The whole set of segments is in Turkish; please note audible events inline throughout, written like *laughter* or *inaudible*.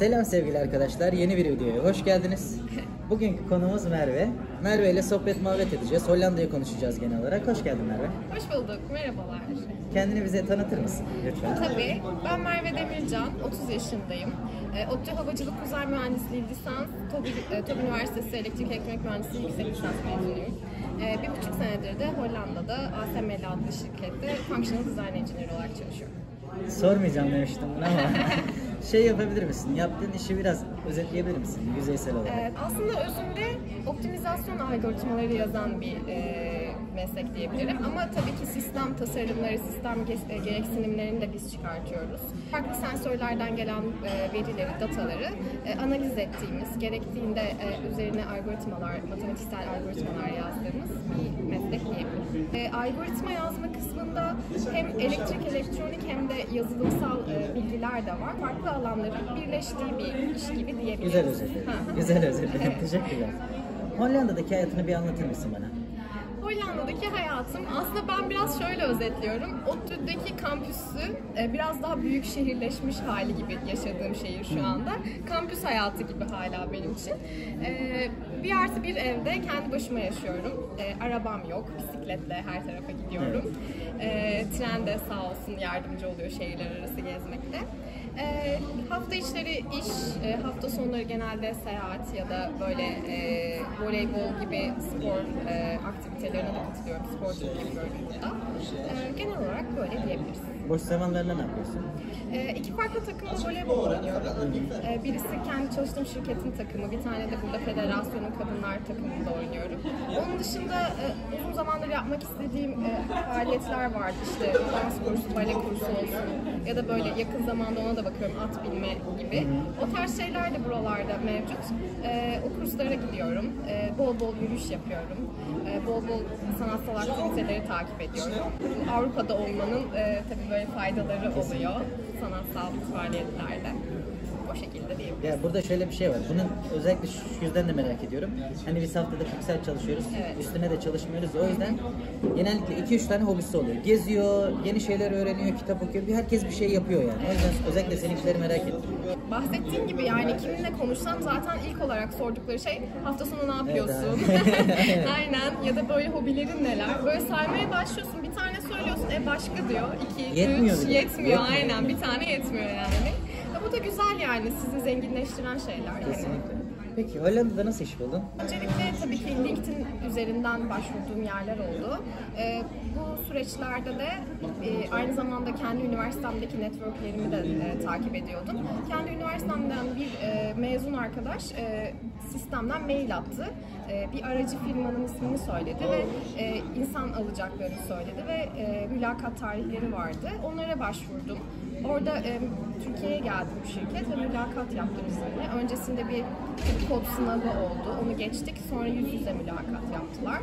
Selam sevgili arkadaşlar. Yeni bir videoya hoş geldiniz. Bugünkü konumuz Merve. Merve ile sohbet muhabbet edeceğiz. Hollanda'yı konuşacağız genel olarak. Hoş geldin Merve. Hoş bulduk, merhabalar. Kendini bize tanıtır mısın lütfen? Tabii, ben Merve Demircan, 30 yaşındayım. E, ODTÜ Havacılık Uzay Mühendisliği lisans, TOB, e, TOB Üniversitesi Elektrik Elektronik Mühendisliği yüksek lisans mezunuyum. E, bir buçuk senedir de Hollanda'da ASML adlı şirkette Functional Design Engineer olarak çalışıyorum. Sormayacağım demiştim bunu ama *laughs* şey yapabilir misin? Yaptığın işi biraz özetleyebilir misin yüzeysel olarak? Evet, aslında özünde optimizasyon algoritmaları yazan bir e, meslek diyebilirim. Ama tabii ki sistem tasarımları, sistem e, gereksinimlerini de biz çıkartıyoruz. Farklı sensörlerden gelen e, verileri, dataları e, analiz ettiğimiz, gerektiğinde üzerine algoritmalar, matematiksel algoritmalar yazdığımız bir meslek diyebilirim. Algoritma yazma kısmında hem elektrik, elektronik hem de yazılımsal bilgiler de var. Farklı alanların birleştiği bir iş gibi diyebiliriz. Güzel özetledin. Güzel özetledin. Teşekkürler. Hollanda'daki hayatını bir anlatır mısın bana? Hollanda'daki hayatım aslında ben biraz şöyle özetliyorum. ODTÜ'deki kampüsü e, biraz daha büyük şehirleşmiş hali gibi yaşadığım şehir şu anda. Kampüs hayatı gibi hala benim için. E, Bir artı bir evde kendi başıma yaşıyorum. E, Arabam yok. Bisikletle her tarafa gidiyorum. Tren de sağ olsun yardımcı oluyor şehirler arası gezmekte. E, hafta içleri iş, e, hafta sonları genelde seyahat ya da böyle e, voleybol gibi spor e, aktivitelerine de katılıyorum. Sporculuk yapıyorum burada. E, genel olarak böyle diyebiliriz. Boş zamanlarında ne yapıyorsun? E, iki farklı takımda voleybol oynuyorum. E, birisi kendi çalıştığım şirketin takımı, bir tane de burada federasyonun kadınlar takımında oynuyorum. Onun dışında e, uzun zamandır yapmak istediğim e, faaliyetler vardı. İşte dans kursu, bale kursu olsun ya da böyle yakın zamanda ona da bakıyorum at binme gibi. O tarz şeyler de buralarda mevcut. E, o kurslara gidiyorum. E, bol bol yürüyüş yapıyorum. E, bol bol sanatsal aktiviteleri takip ediyorum. Avrupa'da olmanın e, tabii böyle faydaları oluyor sanatsal faaliyetlerde. O şekilde diyebilirim. Ya burada şöyle bir şey var. Bunun özellikle şu yüzden de merak ediyorum. Hani biz haftada 40 saat çalışıyoruz. Evet. Üstüne de çalışmıyoruz. O yüzden genellikle 2-3 tane hobisi oluyor. Geziyor, yeni şeyler öğreniyor, kitap okuyor. Bir herkes bir şey yapıyor yani. O yüzden özellikle seninkileri merak ettim. Bahsettiğim gibi yani kiminle konuşsam zaten ilk olarak sordukları şey hafta sonu ne yapıyorsun? Evet. *laughs* *laughs* Aynen ya da böyle hobilerin neler? Böyle saymaya başlıyorsun bir tane e başka diyor. iki, Yetmiyor üç bile. yetmiyor, Yetmiyor. aynen bir tane yetmiyor yani. Ya bu da güzel yani sizi zenginleştiren şeyler. yani. Kesinlikle. Peki Hollanda'da nasıl iş buldun? Öncelikle tabii ki LinkedIn üzerinden başvurduğum yerler oldu. Ee, bu süreçlerde de e, aynı zamanda kendi üniversitemdeki networklerimi de e, takip ediyordum. Kendi üniversitemden bir e, mezun arkadaş e, sistemden mail attı. E, bir aracı firmanın ismini söyledi ve e, insan alacaklarını söyledi ve e, mülakat tarihleri vardı. Onlara başvurdum. Orada e, Türkiye'ye geldi bu şirket ve mülakat yaptı bizimle. Öncesinde bir kod sınavı oldu. Onu geçtik. Sonra yüz yüze mülakat yaptılar.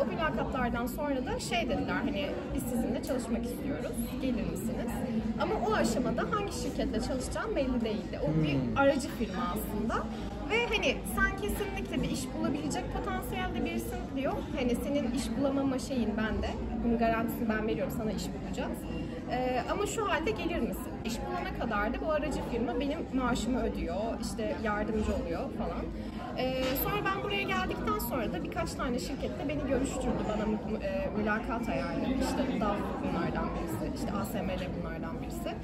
O mülakatlardan sonra da şey dediler hani biz sizinle çalışmak istiyoruz. Gelir misiniz? Ama o aşamada hangi şirketle çalışacağım belli değildi. O bir aracı firma aslında. Ve hani sen kesinlikle bir iş bulabilecek potansiyelde birisin diyor. Hani senin iş bulamama şeyin bende. Bunun garantisini ben veriyorum. Sana iş bulacağız. Ee, ama şu halde gelir misin? İş bulana kadar da bu aracı firma benim maaşımı ödüyor, işte yardımcı oluyor falan. Ee, sonra ben buraya geldikten sonra da birkaç tane şirkette beni görüştürdü, bana e, mülakat ayarladı. İşte DAF bunlardan birisi, işte ASML bunlardan birisi.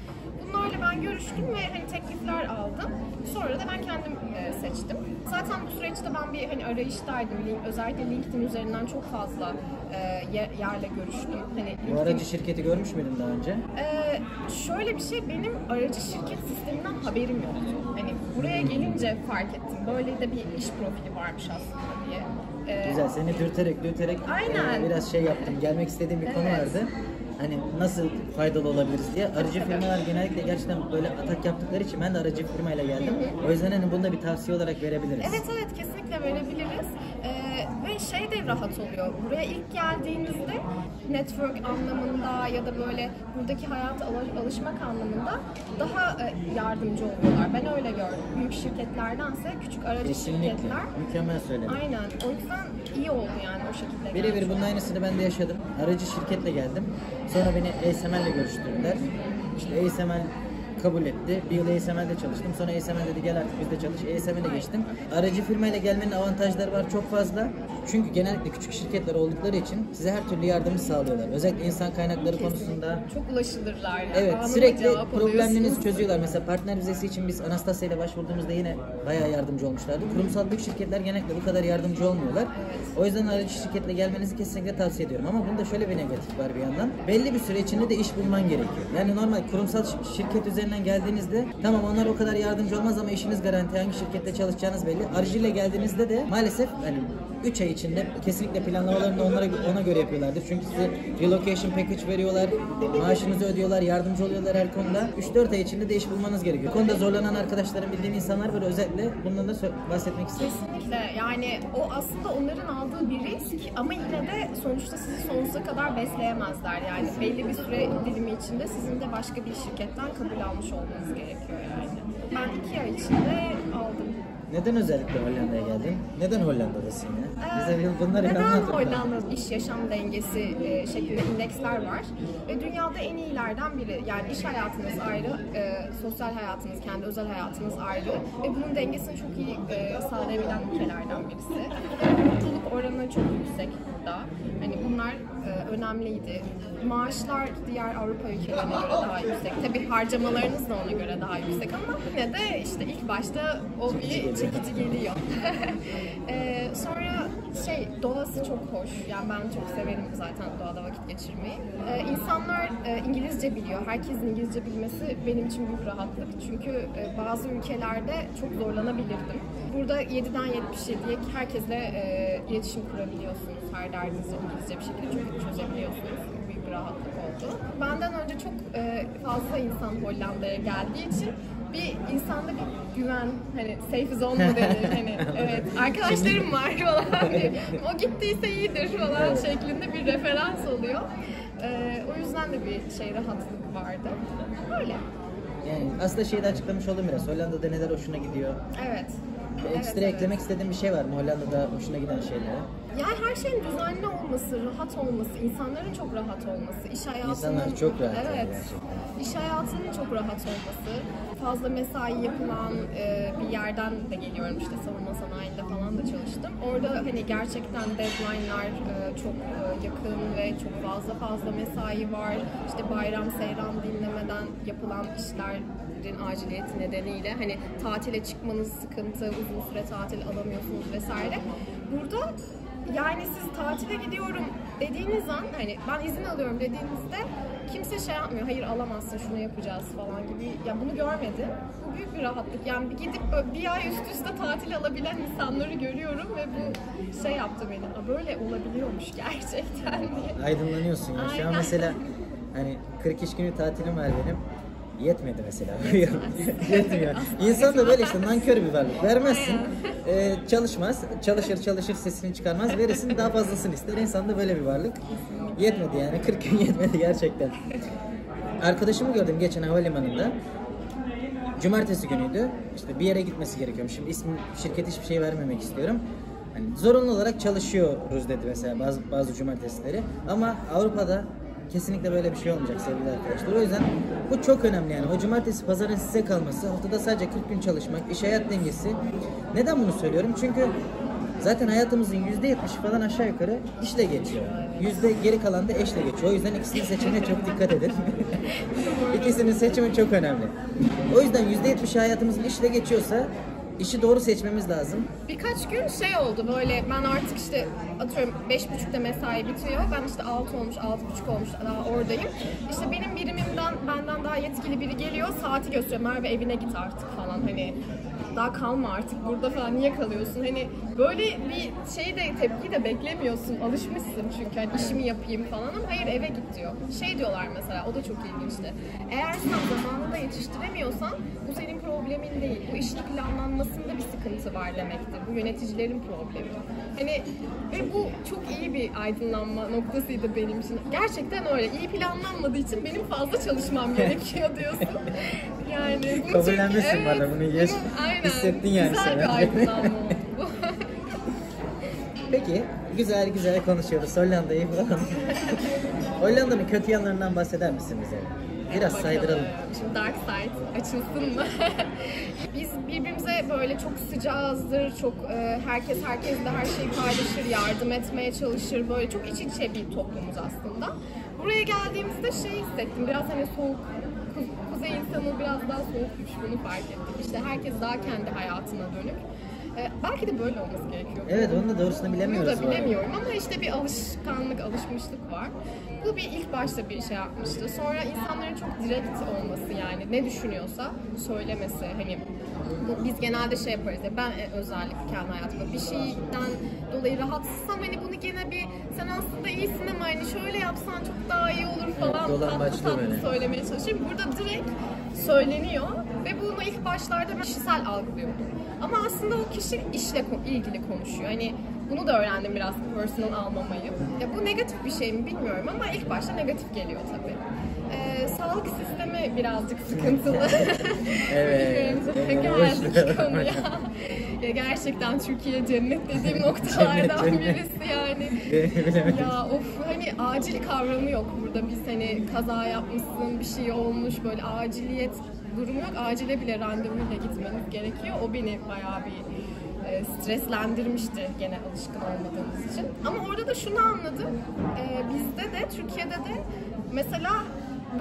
Bunlarla ben görüştüm ve hani teklifler aldım. Sonra da ben kendim e, seçtim. Zaten bu süreçte ben bir hani arayıştaydım. Özellikle LinkedIn üzerinden çok fazla e, yer- yerle görüştüm. Hani Bu aracı şirketi görmüş müydün daha önce? Ee, şöyle bir şey benim aracı şirket sisteminden haberim yoktu. Hani buraya gelince fark ettim. Böyle de bir iş profili varmış aslında diye. Ee, Güzel seni dürterek dürterek Aynen. e, biraz şey yaptım. Gelmek istediğim bir konu Evet. vardı. Hani nasıl faydalı olabiliriz diye. Aracı firmalar genellikle gerçekten böyle atak yaptıkları için ben de aracı firmayla geldim. O yüzden hani bunu da bir tavsiye olarak verebiliriz. Evet evet kesinlikle verebiliriz. Ee, ve şey de rahat oluyor. Buraya ilk geldiğinizde network anlamında ya da böyle buradaki hayata alışmak anlamında daha e, yardımcı oluyorlar. Ben öyle gördüm. Büyük şirketlerdense küçük aracı Kesinlikle. şirketler Mükemmel söyledin. Aynen. O yüzden iyi oldu yani o şekilde. Birebir gelmiş bunun aynısını ben de yaşadım. Aracı şirketle geldim. Sonra beni ASML ile görüştürdüler. İşte ASML kabul etti. Bir yıl ASML'de çalıştım. Sonra ASML dedi gel artık bizde çalış. ASML'e geçtim. Aracı firmayla gelmenin avantajları var çok fazla. Çünkü genellikle küçük şirketler oldukları için size her türlü yardımı sağlıyorlar. Özellikle insan kaynakları konusunda. Çok ulaşılırlar. Yani. Evet Anında sürekli problemlerinizi çözüyorlar. Mesela partner vizesi için biz Anastasia ile başvurduğumuzda yine bayağı yardımcı olmuşlardı. Kurumsal büyük şirketler genellikle bu kadar yardımcı olmuyorlar. O yüzden aracı şirketle gelmenizi kesinlikle tavsiye ediyorum. Ama bunda şöyle bir negatif var bir yandan. Belli bir süre içinde de iş bulman gerekiyor. Yani normal kurumsal şi- şirket üzerinden geldiğinizde tamam onlar o kadar yardımcı olmaz ama işiniz garanti hangi şirkette çalışacağınız belli. Aracı ile geldiğinizde de maalesef hani 3 ay içinde kesinlikle planlamalarını onlara ona göre yapıyorlardır. Çünkü size relocation package veriyorlar, maaşınızı ödüyorlar, yardımcı oluyorlar her konuda. 3-4 ay içinde de bulmanız gerekiyor. Bu konuda zorlanan arkadaşlarım bildiğim insanlar var. Özellikle bundan da bahsetmek istedim. Kesinlikle yani o aslında onların aldığı bir risk ama yine de sonuçta sizi sonsuza kadar besleyemezler yani belli bir süre dilimi içinde sizin de başka bir şirketten kabul almış olmanız gerekiyor yani. Ben iki ay içinde aldım. Neden özellikle Hollanda'ya geldin? Neden Hollanda'dasın ya? Bize bir bunları Neden anlat. Hollanda iş yaşam dengesi e, şeklinde indeksler var ve dünyada en iyilerden biri. Yani iş hayatınız ayrı, e, sosyal hayatınız, kendi özel hayatınız ayrı ve bunun dengesini çok iyi e, sağlayabilen ülkelerden birisi. Mutluluk oranı çok yüksek burada. Hani bunlar e, önemliydi. Maaşlar diğer Avrupa ülkelerine göre daha yüksek. Tabii harcamalarınız da ona göre daha yüksek ama yine de işte ilk başta o bir çekici geliyor. *laughs* Ee, sonra şey doğası çok hoş. Yani ben çok severim zaten doğada vakit geçirmeyi. Ee, insanlar e, İngilizce biliyor. Herkesin İngilizce bilmesi benim için büyük rahatlık. Çünkü e, bazı ülkelerde çok zorlanabilirdim. Burada 7'den 77'ye herkesle e, iletişim kurabiliyorsunuz. Her derdinizi İngilizce bir şekilde çok çözebiliyorsunuz. Rahatlık oldu. Benden önce çok e, fazla insan Hollanda'ya geldiği için bir insanda bir güven hani safe zone mu denir *laughs* hani evet arkadaşlarım var falan hani, o gittiyse iyidir falan şeklinde bir referans oluyor. Ee, o yüzden de bir şey rahatlık vardı. Öyle. Yani aslında şeyi de açıklamış oldum biraz. Hollanda'da neler hoşuna gidiyor. Evet. Ekstra Evet, evet. eklemek istediğin bir şey var mı Hollanda'da hoşuna giden şeylere? Yani her şeyin düzenli olması, rahat olması, insanların çok rahat olması, iş hayatının... İnsanlar çok rahat yani Evet. gerçekten. İş hayatının çok rahat olması, fazla mesai yapılan e, bir yerden de geliyorum işte savunma sanayinde falan da çalıştım. Orada hani gerçekten deadline'lar e, çok e, yakın ve çok fazla fazla mesai var. İşte bayram, seyran dinlemeden yapılan işlerin aciliyeti nedeniyle hani tatile çıkmanız sıkıntı, uzun süre tatil alamıyorsunuz vesaire. Burada yani siz tatile gidiyorum dediğiniz an hani ben izin alıyorum dediğinizde kimse şey yapmıyor. Hayır alamazsın şunu yapacağız falan gibi. Ya bunu görmedim. Bu büyük bir rahatlık. Yani bir gidip böyle bir ay üst üste tatil alabilen insanları görüyorum ve bu şey yaptı beni. "Aa, Böyle olabiliyormuş gerçekten *laughs* diye. Aydınlanıyorsun ya. Şu an mesela hani 40 iş günü tatilim var benim. Yetmedi mesela. *laughs* Yetmiyor. *laughs* İnsan da böyle işte nankör bir varlık. Vermezsin. e, çalışmaz. Çalışır çalışır sesini çıkarmaz. Verirsin daha fazlasını ister. İnsan da böyle bir varlık. Yetmedi yani. 40 gün yetmedi gerçekten. Arkadaşımı gördüm geçen havalimanında. Cumartesi günüydü. İşte bir yere gitmesi gerekiyormuş. Şimdi ismi şirket hiçbir şey vermemek istiyorum. Hani zorunlu olarak çalışıyoruz dedi mesela bazı bazı cumartesileri. Ama Avrupa'da kesinlikle böyle bir şey olmayacak sevgili arkadaşlar. O yüzden bu çok önemli yani. O cumartesi pazarın size kalması, haftada sadece 40 gün çalışmak, iş hayat dengesi. Neden bunu söylüyorum? Çünkü zaten hayatımızın %70'i falan aşağı yukarı işle geçiyor. Yüzde geri kalan da eşle geçiyor. O yüzden ikisinin seçimine çok dikkat edin. *laughs* İkisinin seçimi çok önemli. O yüzden %70'i hayatımızın işle geçiyorsa işi doğru seçmemiz lazım. Birkaç gün şey oldu böyle ben artık işte atıyorum beş buçukta mesai bitiyor. Ben işte altı olmuş, altı buçuk olmuş daha oradayım. İşte benim birimimden benden daha yetkili biri geliyor saati gösteriyor. Merve evine git artık falan hani daha kalma artık burada falan niye kalıyorsun? Hani böyle bir şey de tepki de beklemiyorsun. Alışmışsın çünkü hani işimi yapayım falan ama hayır eve git diyor. Şey diyorlar mesela o da çok ilginçti. Eğer sen zamanında yetiştiremiyorsan bu senin problemin değil. Bu işin planlanmasında bir sıkıntı var demektir. Bu yöneticilerin problemi. Hani ve bu çok iyi bir aydınlanma noktasıydı benim için. Gerçekten öyle. İyi planlanmadığı için benim fazla çalışmam *laughs* gerekiyor diyorsun. Yani bu Kabullenmişsin bana, bunu yaş- aynen. hissettin yani Güzel sen. bir *laughs* aydınlanma oldu. Peki güzel güzel konuşuyoruz Hollanda'yı falan. *laughs* Hollanda'nın kötü yanlarından bahseder misin bize? Biraz Bakalım. saydıralım. Şimdi Dark Side açılsın mı? *laughs* Biz birbirimize böyle çok sıcağızdır, çok e, herkes herkesle her şeyi paylaşır, yardım etmeye çalışır. Böyle çok iç içe bir toplumuz aslında. Buraya geldiğimizde şey hissettim, biraz hani soğuk, ku- kuzey insanı biraz daha soğukmuş bunu fark ettim. İşte herkes daha kendi hayatına dönük. E, belki de böyle olması gerekiyor. Evet onun da doğrusunu Bunu bilemiyoruz. da bu arada. bilemiyorum ama işte bir alışkanlık, alışmışlık var. Bu bir ilk başta bir şey yapmıştı. Sonra insanların çok direkt olması yani ne düşünüyorsa söylemesi. Hani biz genelde şey yaparız ya ben e, özellikle kendi hayatımda bir şeyden dolayı rahatsızsam hani bunu gene bir sen aslında iyisin ama hani şöyle yapsan çok daha iyi olur falan dolan tatlı tatlı böyle. söylemeye çalışıyorum. Burada direkt söyleniyor ve bunu ilk başlarda kişisel algılıyordum. Ama aslında o kişi işle ilgili konuşuyor. Hani bunu da öğrendim biraz personal almamayı. Ya bu negatif bir şey mi bilmiyorum ama ilk başta negatif geliyor tabii. Ee, sağlık sistemi birazcık sıkıntılı. *laughs* Evet, geldik konuya. ya gerçekten Türkiye cennet dediğim *laughs* noktalardan cennet. birisi yani. Ya of hani acil kavramı yok burada. Biz hani kaza yapmışsın, bir şey olmuş böyle aciliyet durumu yok. Acile bile randevuyla gitmeniz gerekiyor. O beni bayağı bir e, streslendirmişti gene alışkın olmadığımız için. Ama orada da şunu anladım. E, bizde de Türkiye'de de mesela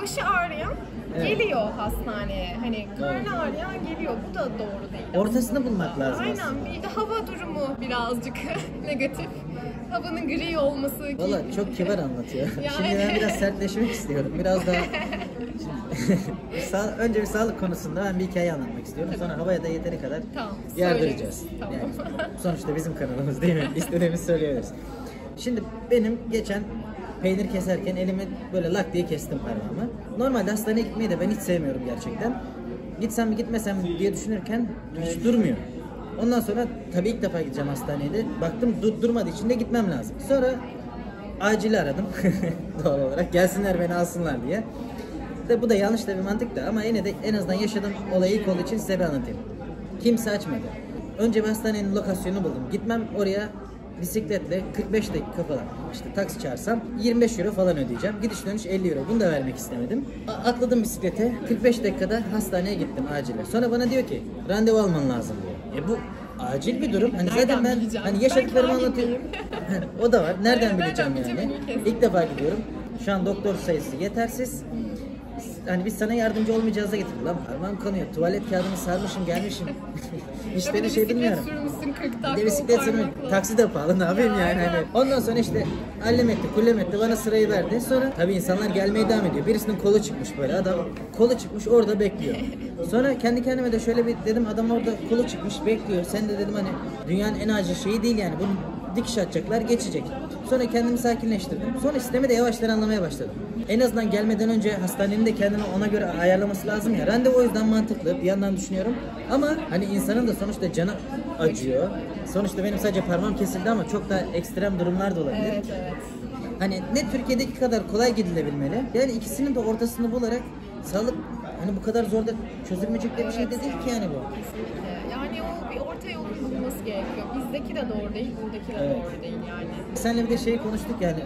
başı ağrıyan Evet. geliyor hastaneye. Hani karnı ağrıyan geliyor. Bu da doğru değil. Ortasını bulmak lazım aslında. Aynen bir de hava durumu birazcık *laughs* negatif. Havanın gri olması. ki- Valla çok kibar anlatıyor. *laughs* Yani. Şimdi ben biraz sertleşmek istiyorum. Biraz daha *laughs* Sa- önce bir sağlık konusunda ben bir hikaye anlatmak istiyorum. Sonra havaya da yeteri kadar Tamam, yardıracağız. Tamam. Yani sonuçta bizim kanalımız değil mi? İstediğimizi söyleyebiliriz. Şimdi benim geçen peynir keserken elimi böyle lak diye kestim parmağımı. Normalde hastaneye gitmeyi de ben hiç sevmiyorum gerçekten. Gitsem mi gitmesem mi diye düşünürken hiç durmuyor. Ondan sonra tabii ilk defa gideceğim hastaneye de. Baktım dur- durmadığı için de gitmem lazım. Sonra acili aradım *laughs* doğal olarak. Gelsinler beni alsınlar diye. De bu da yanlış da bir mantık da ama yine de en azından yaşadığım olayı ilk olduğu için size bir anlatayım. Kimse açmadı. Önce bir hastanenin lokasyonunu buldum. Gitmem oraya bisikletle 45 dakika falan işte taksi çağırsam 25 euro falan ödeyeceğim. Gidiş dönüş 50 euro. Bunu da vermek istemedim. A- atladım bisiklete. 45 dakikada hastaneye gittim acile. Sonra bana diyor ki randevu alman lazım diyor. E bu acil bir durum. Hani zaten ben bileceğim? hani yaşadıklarımı anlatıyorum. *laughs* o da var. Nereden bileceğim yani? ilk defa gidiyorum. Şu an doktor sayısı yetersiz. Hani biz sana yardımcı olmayacağız da getirdik. Lan parmağım kanıyor. Tuvalet kağıdını sarmışım gelmişim. Ya işte bir bir de şey bilmiyorum. Sürmüşsün 40 Bir de bisiklet taksi de pahalı ne yapayım Ya, yani hani. Ondan sonra işte allem etti, kullem etti, bana sırayı verdi. Sonra tabii insanlar gelmeye devam ediyor. Birisinin kolu çıkmış böyle adam kolu çıkmış orada bekliyor. Sonra kendi kendime de şöyle bir dedim adam orada kolu çıkmış bekliyor. Sen de dedim hani dünyanın en acil şeyi değil yani. Bunu dikiş atacaklar geçecek. Sonra kendimi sakinleştirdim. Sonra sistemi de yavaştan anlamaya başladım. En azından gelmeden önce hastanenin de kendini ona göre ayarlaması lazım ya. Randevu o yüzden mantıklı bir yandan düşünüyorum. Ama hani insanın da sonuçta canı acıyor. Sonuçta benim sadece parmağım kesildi ama çok da ekstrem durumlar da olabilir. Evet evet. Hani ne Türkiye'deki kadar kolay gidilebilmeli. Yani ikisinin de ortasını bularak sağlık hani bu kadar zor da çözülmeyecek de bir şey de değil ki yani bu. Kesinlikle. Yani o bir orta yolun bulunması gerekiyor. Bizdeki de doğru değil, buradaki de Evet. doğru değil yani. Seninle bir de şey konuştuk yani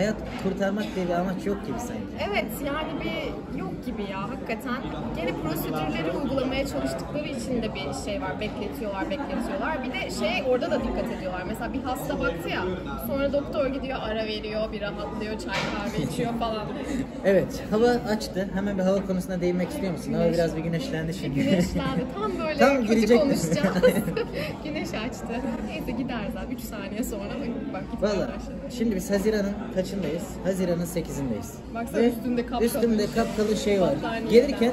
hayat kurtarmak diye bir amaç yok gibi sanki. Evet yani bir yok gibi ya hakikaten. Gene prosedürleri uygulamaya çalıştıkları için de bir şey var. Bekletiyorlar, bekletiyorlar. Bir de şey orada da dikkat ediyorlar. Mesela bir hasta baktı ya sonra doktor gidiyor ara veriyor, bir rahatlıyor, çay kahve içiyor falan. *laughs* Evet hava açtı. Hemen bir hava konusuna değinmek istiyor musun? Hava Güneş. biraz bir güneşlendi şimdi. Güneşlendi. *laughs* Tam böyle Tam kötü konuşacağız. *laughs* Güneş açtı. Neyse gider zaten. 3 saniye sonra bak gitmeye başladı. şimdi biz Haziran'ın kaçındayız? Haziran'ın 8'indeyiz. Baksana üstünde kapkalın. Üstümde kapkalın şey var. Battaniye. Gelirken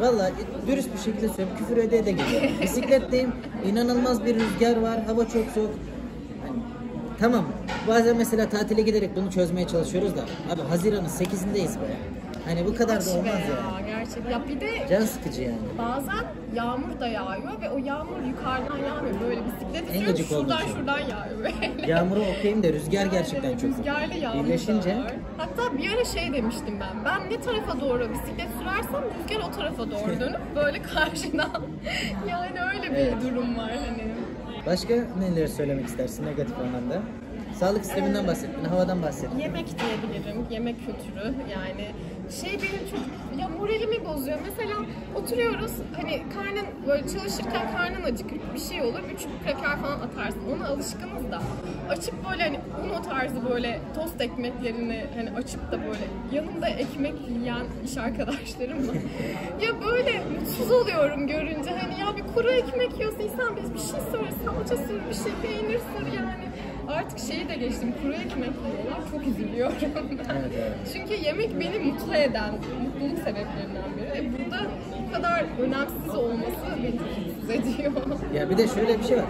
valla dürüst bir şekilde söylüyorum küfür ödeye de geliyorum. *laughs* Bisikletteyim inanılmaz bir rüzgar var hava çok soğuk. Hani, tamam bazen mesela tatile giderek bunu çözmeye çalışıyoruz da abi Haziran'ın 8'indeyiz be. Hani bu kadar da olmaz ya, ya. gerçek. Ya bir de Can sıkıcı yani. bazen yağmur da yağıyor ve o yağmur yukarıdan yağmıyor. Böyle bisiklet En sürüyorum şuradan şey. şuradan yağıyor böyle. Yağmuru okuyayım da rüzgar gerçekten çok. Rüzgarlı yağmur Birleşince var. Hatta bir ara şey demiştim ben. Ben ne tarafa doğru bisiklet sürersem rüzgar o tarafa doğru *laughs* dönüp böyle karşıdan. *laughs* yani öyle bir Evet. durum var hani. Başka neler söylemek istersin negatif anlamda? Sağlık sisteminden bahsettin, havadan bahsettin. Yemek diyebilirim. Yemek kültürü. Yani şey benim çok ya moralimi bozuyor. Mesela oturuyoruz hani karnın böyle çalışırken karnın acıkır bir şey olur. Üç kreker falan atarsın. Ona alışkınız da. Açıp böyle hani un o tarzı böyle tost ekmeklerini hani açıp da böyle yanında ekmek yiyen iş arkadaşlarımla. *laughs* ya böyle mutsuz oluyorum görünce. Hani ya bir kuru ekmek yiyorsun insan biz bir şey söyle salça sür bir şey peynir sür yani. Artık şeyi de geçtim kuru ekmek yiyorlar çok üzülüyorum. Evet, evet. *laughs* Çünkü yemek beni mutlu eden, mutluluk sebeplerinden biri. E burada bu kadar önemsiz olması beni çok mutsuz ediyor. *laughs* Ya bir de şöyle bir şey var.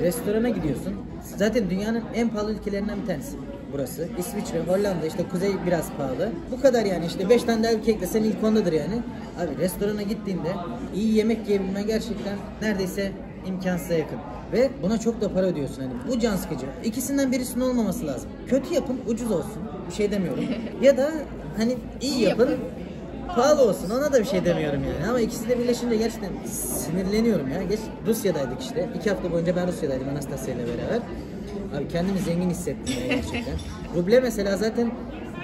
Restorana gidiyorsun. Zaten dünyanın en pahalı ülkelerinden bir tanesi burası. İsviçre, Hollanda işte kuzey biraz pahalı. Bu kadar yani işte 5 tane daha ülke eklesen ilk ondadır yani. Abi restorana gittiğinde iyi yemek yiyebilmen gerçekten neredeyse imkansıza yakın. Ve buna çok da para ödüyorsun hani. Bu can sıkıcı. İkisinden birisinin olmaması lazım. Kötü yapın, ucuz olsun. Bir şey demiyorum. *laughs* ya da hani iyi İyi yapın, yapın. Pahalı olsun ona da bir şey demiyorum yani ama ikisi de birleşince gerçekten sinirleniyorum ya. Geç Rusya'daydık işte. iki hafta boyunca ben Rusya'daydım Anastasia ile beraber. Abi kendimi zengin hissettim ya gerçekten. Ruble mesela zaten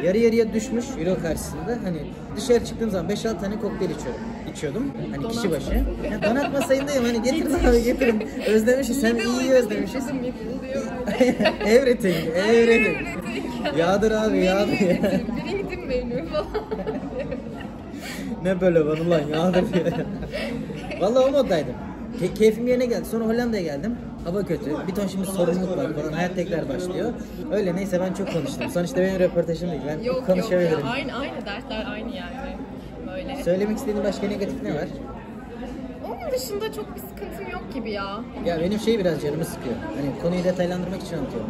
yarı yarıya düşmüş euro karşısında. Hani dışarı çıktığım zaman 5-6 tane kokteyl içiyorum. İçiyordum. Hani kişi başı. Ya donatma sayındayım hani getirin abi getirin. Özlemişiz hem iyi özlemişiz. *laughs* Everything, everything. Yağdır abi yağdır ya. Biri gidin menü falan. Ne böyle var ulan yağdır ya. Vallahi o moddaydım. Ke- keyfim yerine geldi. Sonra Hollanda'ya geldim. Hava kötü. Bir ton şimdi sorumluluk var falan. Hayat tekrar başlıyor. Öyle neyse ben çok konuştum. Sonuçta benim röportajım değil. Ben Yok yok konuşabilirim. ya aynı aynı dertler aynı yani. Böyle. Söylemek istediğin başka negatif ne var? Onun dışında çok bir sıkıntım yok gibi ya. Ya benim şey biraz canımı sıkıyor. Hani konuyu detaylandırmak için anlatıyorum.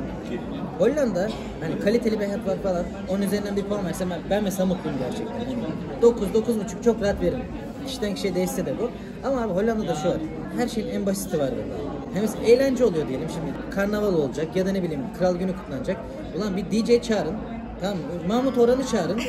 Hollanda hani kaliteli bir hayat var falan. Onun üzerinden bir puan versem ben, ben mesela mutluyum gerçekten. 9 9,5 çok rahat veririm. Kişiden kişiye değişse de bu. Ama abi Hollanda'da şu var. Her şeyin en basiti var burada. Hem eğlence oluyor diyelim şimdi. Karnaval olacak ya da ne bileyim kral günü kutlanacak. Ulan bir DJ çağırın. Tamam? Mahmut Orhan'ı çağırın.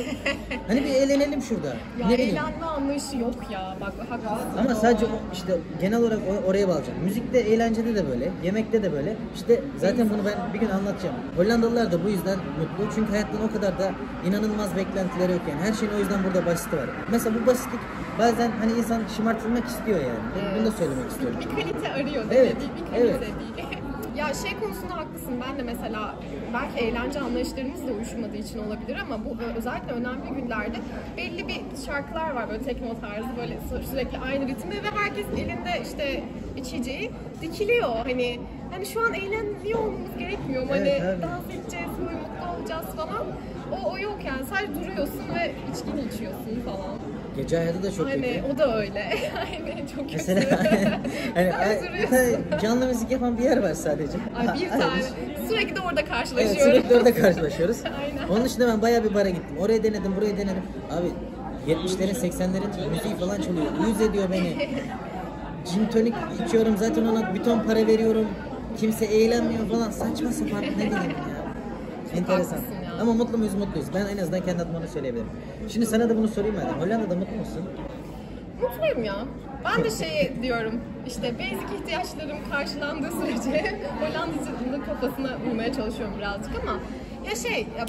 Hani bir eğlenelim şurada. Ya ne bileyim. eğlenme anlayışı yok ya. Bak haklısın. Ama sadece o- işte genel olarak o- oraya bağlayacağım. Müzikte, eğlencede de böyle, yemekte de böyle. İşte zaten bunu ben bir gün anlatacağım. Hollandalılar da bu yüzden mutlu. Çünkü hayattan o kadar da inanılmaz beklentileri yok yani. Her şeyin o yüzden burada basiti var. Mesela bu basitlik bazen hani insan şımartılmak istiyor yani. Bunu- Bunu da söylemek istiyorum. bir kalite arıyor değil Evet, mi? Bir, bir kalite evet. değil. *laughs* ya şey konusunda haklısın. Ben de mesela belki eğlence anlayışlarımız da uyuşmadığı için olabilir ama bu özellikle önemli günlerde belli bir şarkılar var böyle tekno tarzı böyle sü- sürekli aynı ritimde ve herkesin elinde işte içeceği dikiliyor. Hani hani şu an eğleniyor olmamız gerekmiyor? Hani Evet, evet. dans edeceğiz, mutlu olacağız falan. O, o yok yani. Sadece duruyorsun ve içkini içiyorsun falan. Gece hayatı da çok Hani kötü. o da öyle. *laughs* Aynen çok kötü. Mesela *laughs* hani, duruyorsun. canlı müzik yapan bir yer var sadece. Ay bir tane. Sürekli de orada Evet karşılaşıyorum. sürekli orada karşılaşıyoruz. *laughs* Aynen. Onun dışında ben bayağı bir bara gittim. Oraya denedim, buraya denedim. Abi 70'lerin 80'lerin müziği falan çalıyor. Uyuz ediyor beni. Gin tonik içiyorum zaten ona bir ton para veriyorum. Kimse eğlenmiyor falan. Saçma sapan ne bileyim ya. Enteresan. haklısın. Ama mutlu muyuz mutluyuz. Ben en azından kendi adıma söyleyebilirim. Şimdi sana da bunu sorayım madem. Hollanda'da mutlu musun? Mutluyum ya. Ben de şey diyorum, işte basic ihtiyaçlarım karşılandığı sürece *laughs* Hollandacının kafasına vurmaya çalışıyorum birazcık ama ya şey, ya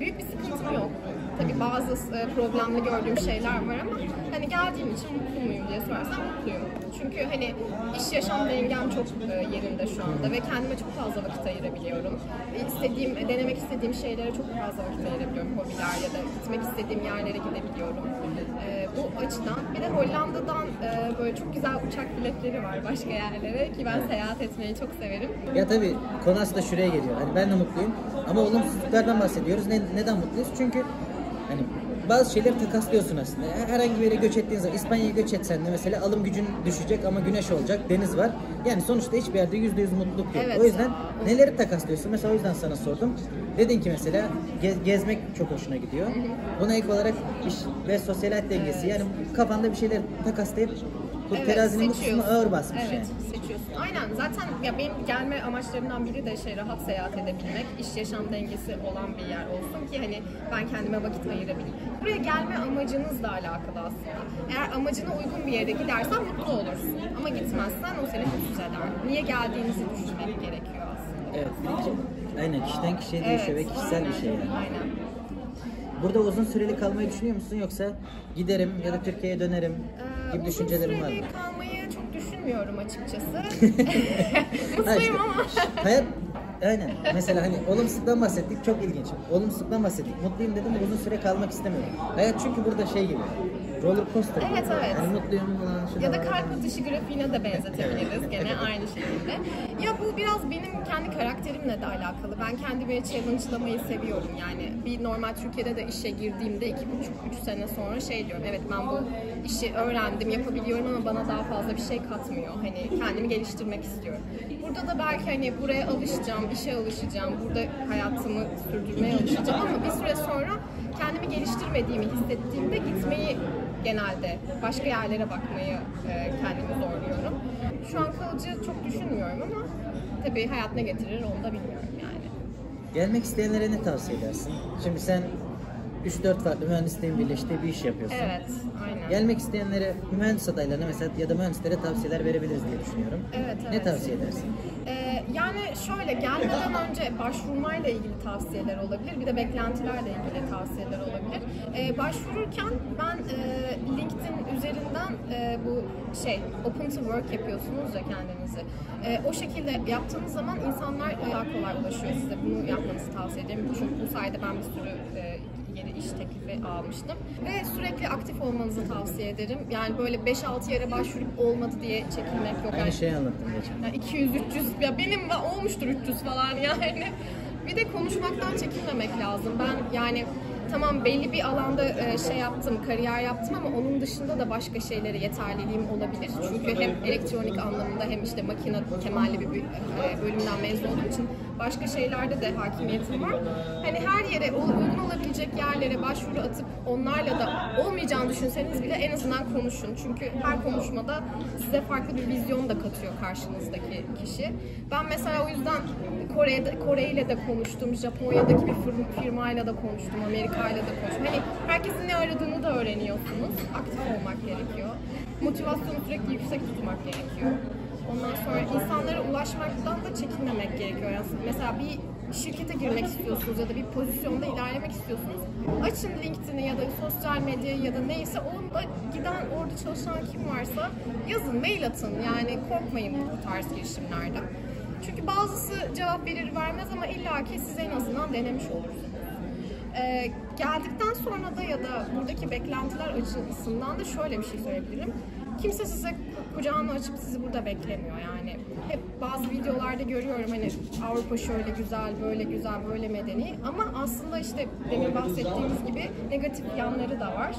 büyük bir sıkıntım yok. Tabii bazı e, problemli gördüğüm şeyler var ama hani geldiğim için mutlu muyum diye sorarsan mutluyum. Çünkü hani iş yaşam dengem çok e, yerinde şu anda ve kendime çok fazla vakit ayırabiliyorum. İstediğim, denemek istediğim şeylere çok fazla vakit ayırabiliyorum. Hobiler ya da gitmek istediğim yerlere gidebiliyorum. E, bu açıdan. Bir de Hollanda'dan böyle çok güzel uçak biletleri var başka yerlere ki ben seyahat etmeyi çok severim. Ya tabii konu aslında şuraya geliyor. Hani ben de mutluyum ama olumsuzluklardan bahsediyoruz. Ne, neden mutluyuz? Çünkü bazı şeyleri takaslıyorsun aslında. Herhangi bir yere göç ettiğin zaman İspanya'ya göç etsen de mesela alım gücün düşecek ama güneş olacak, deniz var. Yani sonuçta hiçbir yerde yüzde yüz mutluluk yok. Evet o yüzden neleri takaslıyorsun? Mesela o yüzden sana sordum. Dedin ki mesela ge- gezmek çok hoşuna gidiyor. Buna ek olarak iş ve sosyal hayat dengesi. Yani kafanda bir şeyler takaslayıp bu terazinin bu ağır basmış evet, yani. Aynen zaten ya benim gelme amaçlarımdan biri de şey rahat seyahat edebilmek, iş yaşam dengesi olan bir yer olsun ki hani ben kendime vakit ayırabileyim. Buraya gelme amacınızla alakalı aslında. Eğer amacına uygun bir yere gidersen mutlu olursun. Ama gitmezsen o seni mutsuz eder. Niye geldiğinizi düşünmek gerekiyor aslında. Evet. Aynen kişiden kişiye değişiyor ve kişisel bir şey yani. Aynen. Burada uzun süreli kalmayı düşünüyor musun yoksa giderim ya da Türkiye'ye dönerim Ee, gibi uzun düşüncelerin var mı? Düşünmüyorum açıkçası. *laughs* *laughs* Mutluyum ama. hayat aynen. Mesela hani olumsuzluktan bahsettik çok ilginç. Olumsuzluktan bahsettik. Mutluyum dedim de uzun süre kalmak istemiyorum. Hayat çünkü burada şey gibi. Roller coaster. Evet, evet. Yani mutluyum falan Ya da kalp atışı grafiğine de benzetebiliriz gene aynı şekilde. Ya bu biraz benim kendi karakterimle de alakalı. Ben kendimi challenge'lamayı seviyorum yani. Bir normal Türkiye'de de işe girdiğimde iki buçuk, üç sene sonra şey diyorum. Evet ben bu işi öğrendim, yapabiliyorum ama bana daha fazla bir şey katmıyor. Hani kendimi geliştirmek istiyorum. Burada da belki hani buraya alışacağım, işe alışacağım, burada hayatımı sürdürmeye alışacağım ama bir süre sonra kendimi geliştirmediğimi hissettiğimde gitmeyi genelde başka yerlere bakmayı e, kendimi zorluyorum. Şu an kalıcı çok düşünmüyorum ama tabii hayat ne getirir onu da bilmiyorum yani. Gelmek isteyenlere ne tavsiye edersin? Şimdi sen 3-4 farklı mühendislerin birleştiği bir iş yapıyorsun. Evet, aynen. Gelmek isteyenlere mühendis adaylarına mesela ya da mühendislere tavsiyeler verebiliriz diye düşünüyorum. Evet, Ne evet. tavsiye edersin? Ee, yani şöyle gelmeden önce başvurmayla ilgili tavsiyeler olabilir. Bir de beklentilerle ilgili tavsiyeler olabilir. Ee, başvururken ben e, LinkedIn üzerinden e, bu şey open to work yapıyorsunuz ya kendinizi. E, o şekilde yaptığınız zaman insanlar daha kolay ulaşıyor size. Bunu yapmanızı tavsiye ederim. Çünkü bu sayede ben bir sürü e, iş teklifi almıştım. Ve sürekli aktif olmanızı tavsiye ederim. Yani böyle 5-6 yere başvurup olmadı diye çekinmek yok. Aynı Yani şeyi anlattım geçen. ya 200 300 ya benim olmuştur 300 falan yani. Bir de konuşmaktan çekinmemek lazım. Ben yani tamam belli bir alanda e, şey yaptım, kariyer yaptım ama onun dışında da başka şeylere yeterliliğim olabilir. Çünkü hem elektronik anlamında hem işte makine temelli bir e, bölümden mezun olduğum için başka şeylerde de hakimiyetim var. Hani her yere uygun olabilecek yerlere başvuru atıp onlarla da olmayacağını düşünseniz bile en azından konuşun. Çünkü her konuşmada size farklı bir vizyon da katıyor karşınızdaki kişi. Ben mesela o yüzden Kore'de Kore ile de konuştum, Japonya'daki bir fir- firmayla da konuştum, Amerika ile de konuştum. Hani herkesin ne aradığını da öğreniyorsunuz. Aktif olmak gerekiyor. Motivasyonu sürekli yüksek tutmak gerekiyor. Ondan sonra insanlara ulaşmaktan da çekinmemek gerekiyor. Yani mesela bir şirkete girmek istiyorsunuz ya da bir pozisyonda ilerlemek istiyorsunuz. Açın LinkedIn'i ya da sosyal medyayı ya da neyse onda giden orada çalışan kim varsa yazın, mail atın. Yani korkmayın bu tarz girişimlerden. Çünkü bazısı cevap verir vermez ama illaki siz en azından denemiş olursunuz. Ee, geldikten sonra da ya da buradaki beklentiler açısından da şöyle bir şey söyleyebilirim. Kimse size kucağını açıp sizi burada beklemiyor yani. Hep bazı videolarda görüyorum hani Avrupa şöyle güzel, böyle güzel, böyle medeni ama aslında işte demin bahsettiğimiz gibi negatif yanları da var.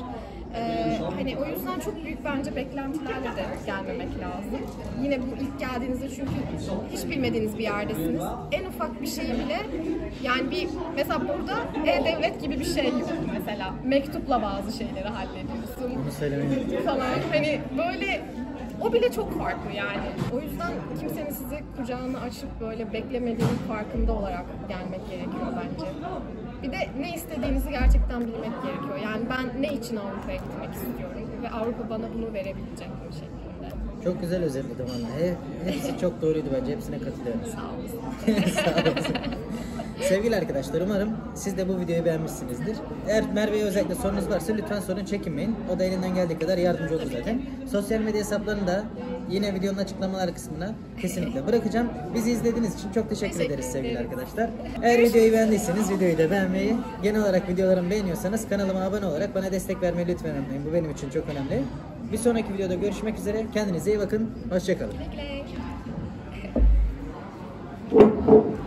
Ee, hani o yüzden çok büyük bence beklentilerle de gelmemek lazım. Yine bu ilk geldiğinizde çünkü hiç bilmediğiniz bir yerdesiniz. En ufak bir şeyi bile yani bir mesela burada e-devlet gibi bir şey yok mesela. Mektupla bazı şeyleri Bunu söylemeyi falan. Hani böyle o bile çok farklı yani. O yüzden kimsenin size kucağını açıp böyle beklemediğinin farkında olarak gelmek gerekiyor bence. Bir de ne istediğinizi gerçekten bilmek gerekiyor. Yani ben ne için Avrupa'ya gitmek istiyorum ve Avrupa bana bunu verebilecek bir şekilde. Çok güzel özetledim. He- Hepsi çok doğruydu bence. Hepsine katılıyorum. Sağ olun. *laughs* Sağ olasın. Sevgili arkadaşlar umarım siz de bu videoyu beğenmişsinizdir. Eğer Merve'ye özellikle sorunuz varsa lütfen sorun çekinmeyin. O da elinden geldiği kadar yardımcı olur zaten. Sosyal medya hesaplarını da yine videonun açıklamalar kısmına kesinlikle bırakacağım. Bizi izlediğiniz için çok teşekkür, Teşekkür ederiz sevgili ederim. arkadaşlar. Eğer videoyu beğendiyseniz videoyu da beğenmeyi, genel olarak videolarımı beğeniyorsanız kanalıma abone olarak bana destek vermeyi lütfen unutmayın. Bu benim için çok önemli. Bir sonraki videoda görüşmek üzere. Kendinize iyi bakın. Hoşçakalın. Güle güle.